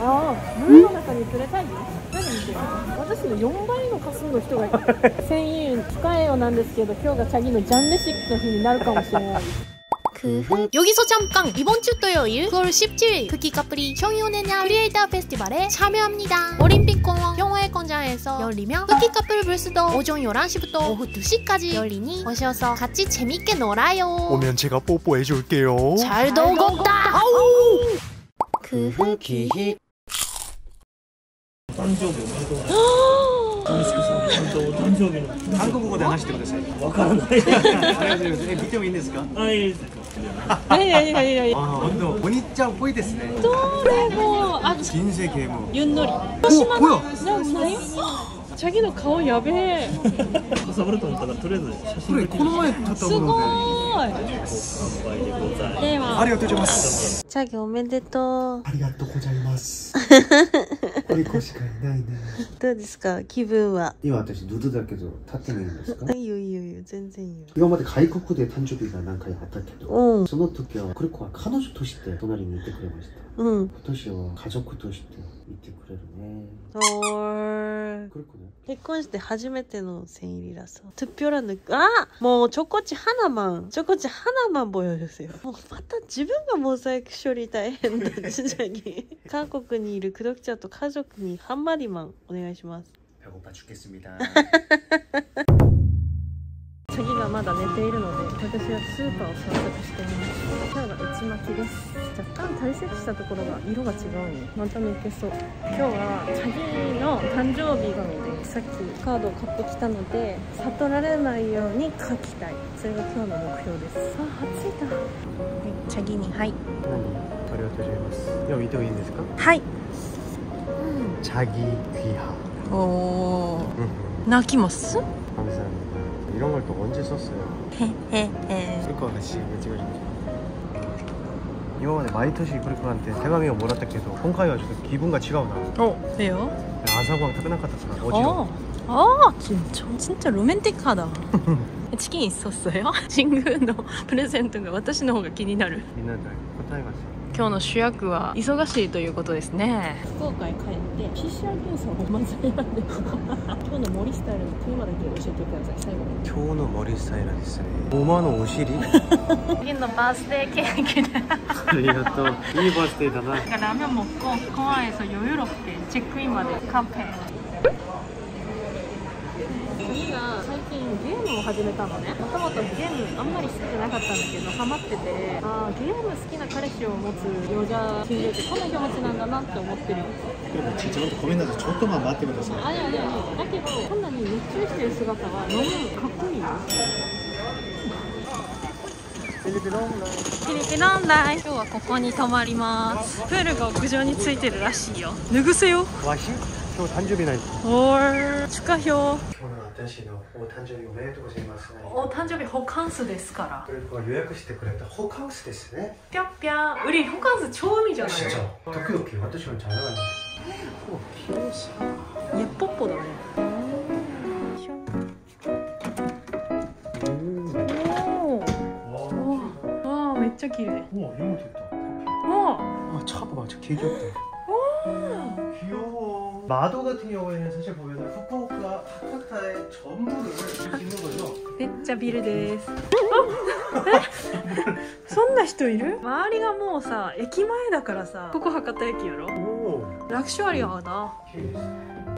ああ群の中に連れたい何見てる私の4倍の数の人がいる1000円控えようなんですけど今日がチャギのジャンレシックの日になるかもしれない그 후. 여기서 잠깐 이번 주 토요일 9월 17일 크기 카프리 청소년야 크리에이터 페스티벌에 참여합니다. 올림픽공원 영화회관장에서 열리며 크기 카플 불스도 오전 11시부터 오후 2시까지 열리니 오셔서 같이 재밌게 놀아요. 오면 제가 뽀뽀해 줄게요. 잘 녹었다. 그 후. キヒ 誕生日おめでとうございます。誕生日の。韓国語で話してください。わからない。ありがとうござい。ます。え見てもい。い。んですか？あ、い。い。です。何何何何あ本当。お兄ちゃんっぽい。ですね。どれもあ人生ゲーム。ゆんのりお、ほら。なんない。チャギの顔やべえかさばると思ったら、とりあえず写こ真だけ。れこの前撮ったものすごい。でござい。ます。でで。あはりがとうござい。ます。チャギおめでとうありがとうござい。ます。これこしかいないね。どうですか気分は今私ヌードだけど立ってもいいんですかいいよいいよいいよ全然いいよ今まで外国で誕生日が何回あったけど、うんその時はクリコは彼女として隣にいてくれましたうん今年は家族としていてくれるねおークリコね結婚して初めての千入りらそう특별한느낌아もうチョコチ하나만チョコチ하나만 보여주세요もうまた自分がモザイク処理大変だ진짜に韓国にいるクドクちゃんと家 族にハンマリマンお願いします 배고파 죽겠습니다 次がまだ寝ているので私はスーパーを散策してみます今日が内巻きです若干堆積したところが色が違うねまた抜けそう今日はチャギの誕生日がのでさっきカードを買ってきたので悟られないように書きたいそれが今日の目標ですあ暑いだはいチャギにはい何ありがとうございます。でも見てもいいんですか？はい 자기 귀하. おー 응. 泣きます 감사합니다. 이런 걸 또 언제 썼어요? へへへ 그리고 같이 찍어주세요. 今まで毎年クリコ한테手紙をもらったけど今回はちょっと気分が違うな 어 왜요? 아사고랑 타크나카타스가 어지러워 아, 아 진짜 진짜 로맨틱하다. 치킨 있었어요? 친구のプレゼントが私の方が気になる。みんなで答えます 今日の主役は忙しいということですね。福岡へ帰って PCR 検査をお祭りなんです今日の森スタイルのテーマだけ教えてください最後に今日の森スタイル。ですねごまのお尻次のバースデーケーキでありがとう。いいバースデーだな。ラーメンも怖いそう余裕ろくてチェックインまでカンペ。近ゲームを始めたのね。もともとゲームあんまり好きじゃなかったんだけどハマっててあーゲーム好きな彼氏を持つヨジャ心霊ってこんな気持ちなんだなって思ってるでもちょっとごめんなさい。ちょっとまあ待ってください。あれあれあれだけどこんなに熱中してる姿は飲むかっこいいよ。フィリピノンダイ今日はここに泊まります。プールが屋上についてるらしいよ。脱ぐせよ。わし？今日誕生日なんですおー축하表私のお誕生日おめでとうございますお誕生日ホカンスですからクリコが予約してくれたホカウスですねぴゃっぴゃ우리ホカンス超海じゃない時々私のチャンネルにお綺麗さいやポッポだねおおめっちゃ綺麗お今出たお 아 차봐봐 저 개귀엽다 귀여워 마도 같은 경우에는 사실 보면 후쿠오카 하카타의 전부를 짓는 거죠 めっちゃビルです。えそんな人いる周りがもうさ、駅前だからさ、ここ博多駅やろ 오 ラクシュアリアだ。 綺麗です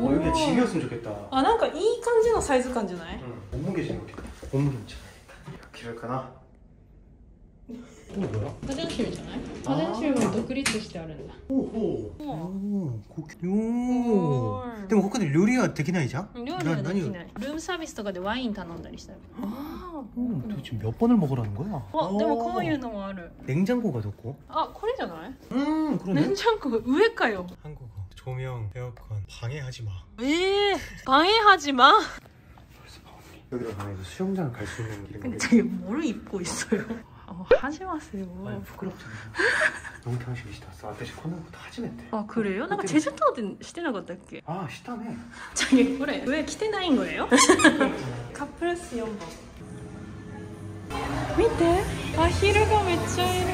어, 여기 집이었으면 좋겠다 あ、なんかいい感じのサイズ感じゃない 응 몸무게 좀 이렇게 몸무게 좀 기울까나 이거 뭐야? 家電集じゃない家電集が独立してあるんだ。 오호 오. 오 고기 오でもここで料理はできないじゃん料理はできない。ルームサービスとかでワイン頼んだりしたよ。あ 오, 도대체 몇 번을 먹으라는 거야? あ、でもこういうのもある。 냉장고가 덥고 あ、これじゃない 음 レンチャンコ上かよ。 한국어 조명 에어컨 방해하지 마ええ방해하지 마. 여기로 가면 수영장 갈 수 있는 길인데 저기 뭘 입고 있어요? 어, 하지 마세요. 아니 부끄럽잖아 너무 당신이시다私こんなこと初めてあ、くれよ。なんかチェジュ島でしてなかったっけあしたねじゃあこれ上着てないんごよ。カップルス4本。見てアヒルがめっちゃいる。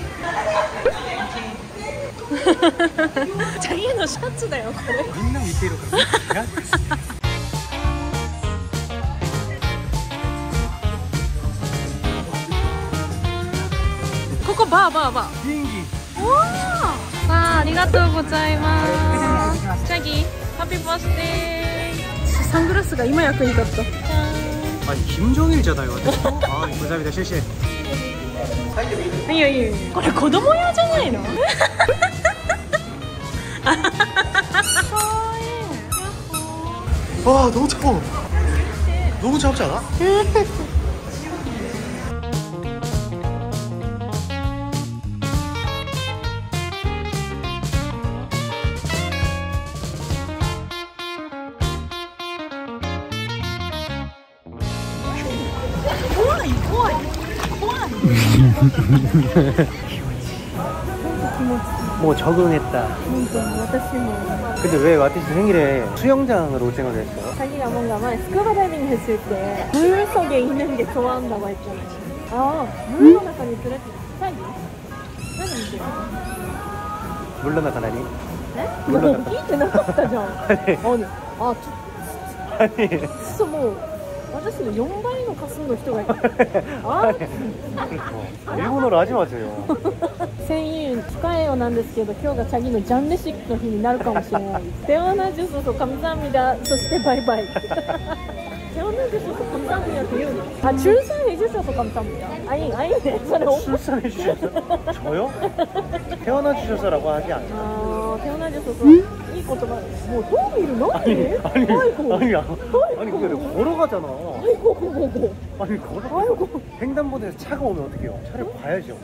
자기のシャツだよこれみんな見てるか バーバーバー元気おーさあありがとうございますチャギハッピーバースデーサングラスが今役に立ったあ金正日じゃない私はいございましたシェシェいやいやいやこれ子供用じゃないの와 너무 차워 너무 차갑지 않아? 뭐 적응했다 本当に私も 근데 왜 와티시 생일에 수영장으로 생각을 했어요? 자기가 뭔가 막 스쿠버 다이빙 했을 때 물 속에 있는 게 좋아한다고 했잖아요. 아, 물の中に連れて자기何見てる 물러나가 나니? えもう聞いてなかったじゃん。あね、あ、ち 아니 ょっともう 私の4倍の数の人がいる あ英語のラジでよ円使えよなんですけど今日がチャギのジャンレシックの日になるかもしれない。手をなじゅそとかみざみだそしてバイバイ手をなじゅそとかみざみだって言うのあ中3にじゅそとかみざみだあい。い。あい。い。ねそれ中3にじゅそ저요手をなじゅそらこはじゃんあ手をなじゅそそいい言葉です。もうどう見るの？ 아니 아니 아이고. 아니 아니 근데 걸어가잖아 아이고, 고고고. 아니 걸어 아이고. 횡단보도에서 차가 오면 어떡해요 차를 봐야죠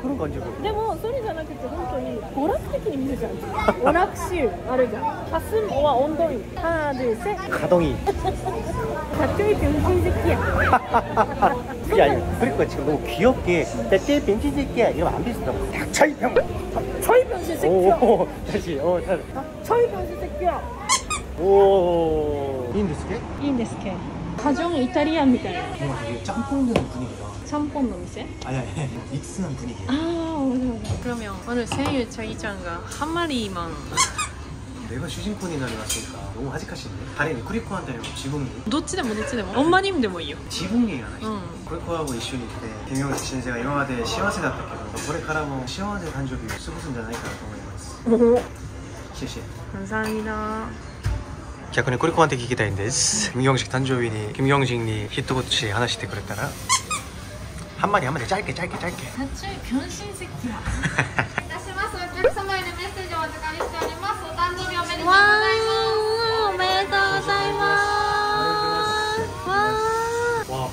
그런 거 아니고 でもそれじゃなくて本当に娯楽的に見るじゃん。娯楽集あるじゃん。ハスモは温度い。ハードセ。 가동이 かっこいい軍人好きや。 그게 아니에요 그러니까 지금 너무 귀엽게 때때 벤치새끼야 이러면 안 비슷하고 닥쳐 병 초이 병신 새끼야. 오 다시 어 잘. 초이 병신 새끼야. 오 인데스케? いいんですけ。カジョンイタリアンみたいな。 뭔가 되게 짬뽕 되는 분위기다 ちゃんぽんの店？ 아니 아니 믹스한 분위기 ああ、面白い。그러면오늘생일자기짱가한마리만 내가 주인공이 나왔으니까 너무 하직하시네 다리는 크리코한테 지붕이 どっちでもどっちでも。엄마님でもいいよ。 지붕이 하나 있어 うん。 크리코하고 이슈니 때 김영식 신세가今まで幸せだったけどこれからも幸せ誕生日を過ごすんじゃないかなと思いますシ 谢谢。감사합니다逆に聞きたいんです。誕生日にヒットッチ話してくれたら。チいたします。お客様へのメッセージをお預かりしております。お誕生日おめでとうございます。おめでとうございます。わ。わ、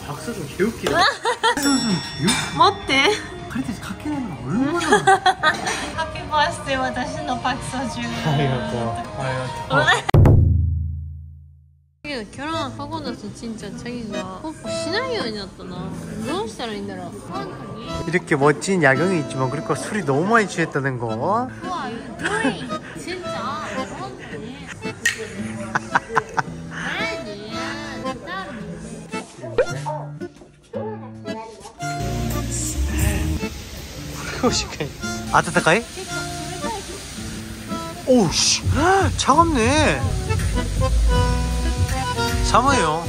待って。彼たちかけないのが バースデー私のパクソジュ 아이고 아이고 결혼하고 나서 진짜 자기가 뽀뽀しないようになったなどうしたらいいんだろう本当に 이렇게 멋진 야경이 있지만 그러니까 술이 너무 많이 취했다는 거 우와 doing 진짜本当に何何 그것이게 아따타카이? 오우씨. 차갑네. 사모예요